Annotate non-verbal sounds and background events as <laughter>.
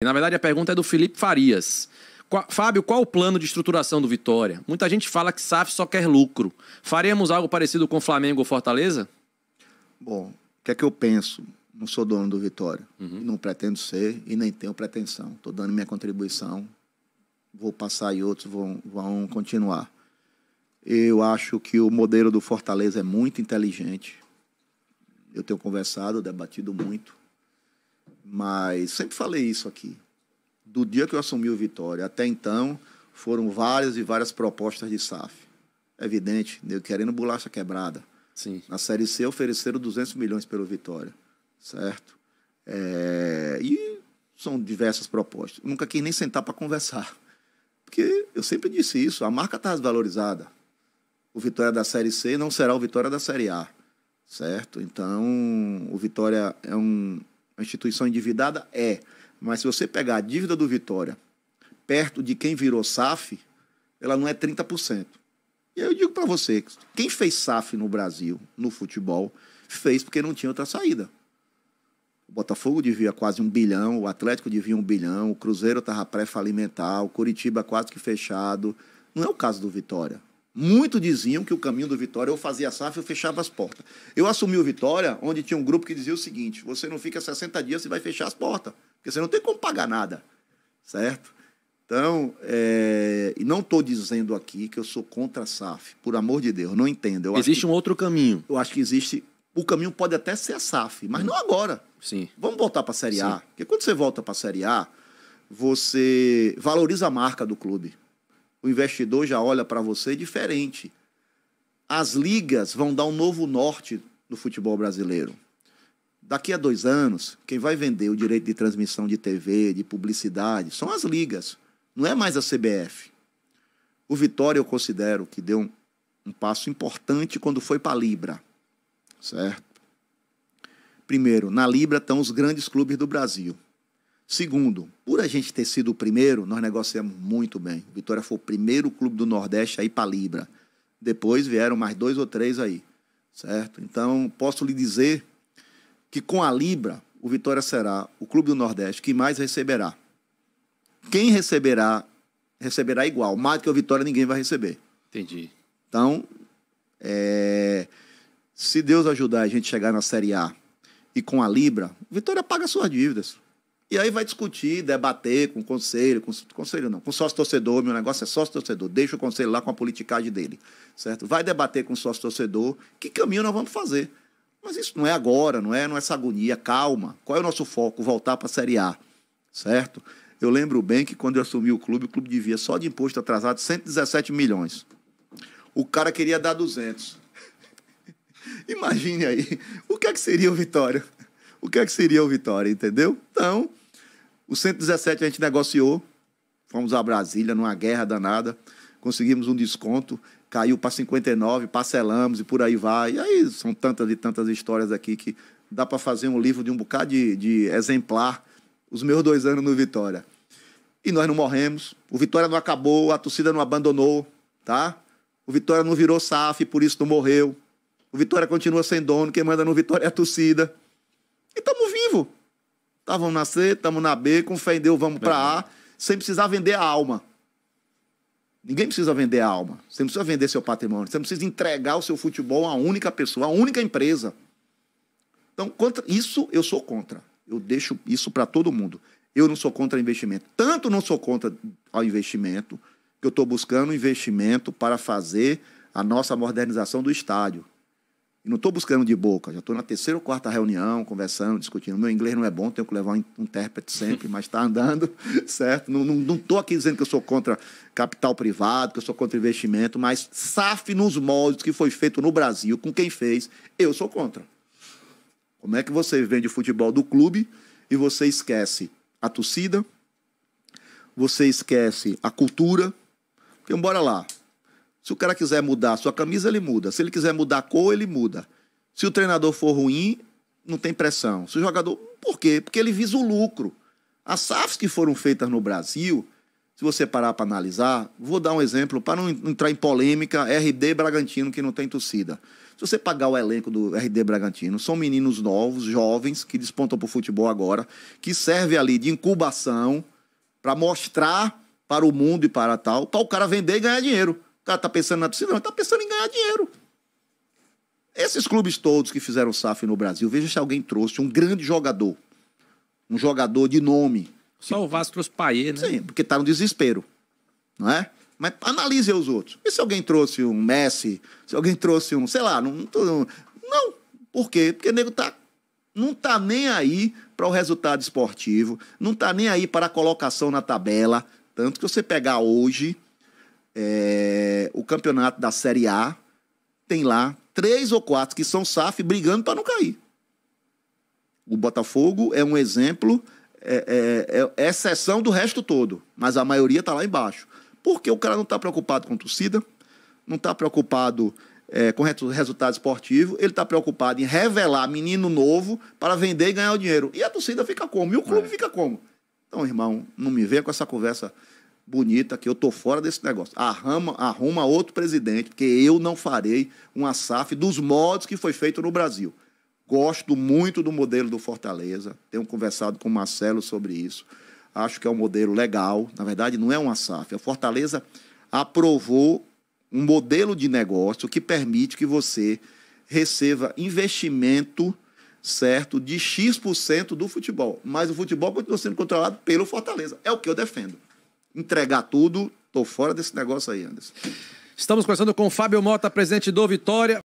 Na verdade, a pergunta é do Felipe Farias. Qual, Fábio, qual o plano de estruturação do Vitória? Muita gente fala que SAF só quer lucro. Faríamos algo parecido com Flamengo ou Fortaleza? Bom, o que é que eu penso? Não sou dono do Vitória. Uhum. Não pretendo ser e nem tenho pretensão. Estou dando minha contribuição. Vou passar e outros vão, vão continuar. Eu acho que o modelo do Fortaleza é muito inteligente. Eu tenho conversado, debatido muito. Mas sempre falei isso aqui do dia que eu assumi o Vitória até então, foram várias e várias propostas de SAF. É evidente, eu querendo bolacha quebrada. Sim. Na Série C ofereceram 200 milhões pelo Vitória, certo? É... E são diversas propostas. Eu nunca quis nem sentar para conversar. Porque eu sempre disse isso, a marca está desvalorizada. O Vitória da Série C não será o Vitória da Série A, certo? Então, o Vitória é um, uma instituição endividada? É. Mas se você pegar a dívida do Vitória perto de quem virou SAF, ela não é 30%. E eu digo para você, quem fez SAF no Brasil, no futebol, fez porque não tinha outra saída. O Botafogo devia quase um bilhão, o Atlético devia um bilhão, o Cruzeiro estava pré-falimentar, o Curitiba quase que fechado. Não é o caso do Vitória. Muitos diziam que o caminho do Vitória, eu fazia SAF, eu fechava as portas. Eu assumi o Vitória, onde tinha um grupo que dizia o seguinte: você não fica 60 dias e vai fechar as portas, porque você não tem como pagar nada, certo? Então, é... e não estou dizendo aqui que eu sou contra a SAF, por amor de Deus, não entendo. Eu existe um outro caminho. Eu acho que existe. O caminho pode até ser a SAF, mas não agora. Sim. Vamos voltar para a Série A. Porque quando você volta para a Série A, você valoriza a marca do clube o investidor já olha para você diferente. As ligas vão dar um novo norte no futebol brasileiro. Daqui a dois anos, quem vai vender o direito de transmissão de TV, de publicidade, são as ligas, não é mais a CBF. O Vitória, eu considero que deu um, um passo importante quando foi para a Libra, certo? Primeiro, na Libra estão os grandes clubes do Brasil. Segundo, por a gente ter sido o primeiro, nós negociamos muito bem. Vitória foi o primeiro clube do Nordeste a ir para a Libra. Depois vieram mais dois ou três aí, certo? Então, posso lhe dizer que com a Libra, o Vitória será o clube do Nordeste que mais receberá. Quem receberá, receberá igual. Mais do que o Vitória, ninguém vai receber. Entendi. Então, é... se Deus ajudar a gente chegar na Série A e com a Libra, o Vitória paga suas dívidas. E aí vai discutir, debater com o conselho, com conselho não, com sócio torcedor, meu negócio é sócio torcedor, deixa o conselho lá com a politicagem dele, certo? Vai debater com o sócio torcedor, que caminho nós vamos fazer. Mas isso não é agora, não é, não é essa agonia, calma. Qual é o nosso foco? Voltar para a Série A, certo? Eu lembro bem que quando eu assumi o clube, o clube devia só de imposto atrasado 117 milhões. O cara queria dar 200. <laughs> Imagine aí, o que é que seria o Vitória? O que é que seria o Vitória, entendeu? Então, o 117 a gente negociou, fomos a Brasília numa guerra danada, conseguimos um desconto, caiu para 59, parcelamos e por aí vai. E aí são tantas e tantas histórias aqui que dá para fazer um livro de um bocado de, de exemplar, os meus dois anos no Vitória. E nós não morremos, o Vitória não acabou, a torcida não abandonou, tá? O Vitória não virou SAF, por isso não morreu. O Vitória continua sem dono, quem manda no Vitória é a torcida. E estamos vivos. Estavam na C, estamos na B, com fé em Deus vamos para A, sem precisar vender a alma. Ninguém precisa vender a alma. Você não precisa vender seu patrimônio. Você não precisa entregar o seu futebol a uma única pessoa, a uma única empresa. Então, contra isso eu sou contra. Eu deixo isso para todo mundo. Eu não sou contra investimento. Tanto não sou contra o investimento, que eu estou buscando investimento para fazer a nossa modernização do estádio. E não estou buscando de boca, já estou na terceira ou quarta reunião, conversando, discutindo. Meu inglês não é bom, tenho que levar um intérprete sempre, mas está andando, <laughs> certo? Não estou aqui dizendo que eu sou contra capital privado, que eu sou contra investimento, mas SAF nos moldes que foi feito no Brasil, com quem fez, eu sou contra. Como é que você vende futebol do clube e você esquece a torcida, você esquece a cultura? Porque, bora lá, se o cara quiser mudar a sua camisa, ele muda. Se ele quiser mudar a cor, ele muda. Se o treinador for ruim, não tem pressão. Se o jogador. Por quê? Porque ele visa o lucro. As SAFs que foram feitas no Brasil, se você parar para analisar, vou dar um exemplo para não entrar em polêmica, RD Bragantino que não tem torcida. Se você pagar o elenco do RD Bragantino, são meninos novos, jovens, que despontam para o futebol agora, que serve ali de incubação para mostrar para o mundo e para tal, para o cara vender e ganhar dinheiro. O cara tá pensando na torcida, não, tá pensando em ganhar dinheiro. Esses clubes todos que fizeram SAF no Brasil, veja se alguém trouxe um grande jogador. Um jogador de nome. Só o Vasco trouxe Paê, né? Sim, porque tá no desespero. Não é? Mas analise os outros. E se alguém trouxe um Messi, se alguém trouxe um, sei lá, não. Não. Por quê? Porque o nego tá, não tá nem aí para o resultado esportivo, não tá nem aí para a colocação na tabela. Tanto que você pegar hoje é, o campeonato da Série A, tem lá três ou quatro que são SAF brigando para não cair. O Botafogo é um exemplo, é, é, é, exceção do resto todo, mas a maioria está lá embaixo. Porque o cara não está preocupado com torcida, não está preocupado é, com resultado esportivo, ele está preocupado em revelar menino novo para vender e ganhar o dinheiro. E a torcida fica como? E o clube é. fica como? Então, irmão, não me venha com essa conversa bonita que eu tô fora desse negócio. Arruma, arruma outro presidente, porque eu não farei uma SAF dos modos que foi feito no Brasil. Gosto muito do modelo do Fortaleza, tenho conversado com o Marcelo sobre isso. Acho que é um modelo legal. Na verdade, não é uma SAF. A Fortaleza aprovou um modelo de negócio que permite que você receba investimento certo de X% do futebol. Mas o futebol continua sendo controlado pelo Fortaleza. É o que eu defendo. Entregar tudo, tô fora desse negócio aí, Anderson. Estamos conversando com o Fábio Mota, presidente do Vitória.